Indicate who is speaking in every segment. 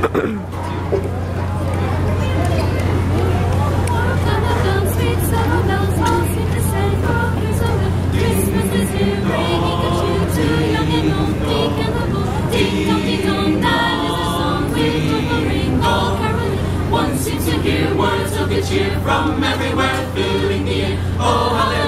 Speaker 1: to. One sits and here, words of the cheer from everywhere, filling the air. Oh, hallelujah,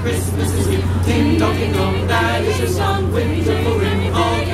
Speaker 1: Christmas is here. Ding dong, ding dong, that is your song. Winter for him, all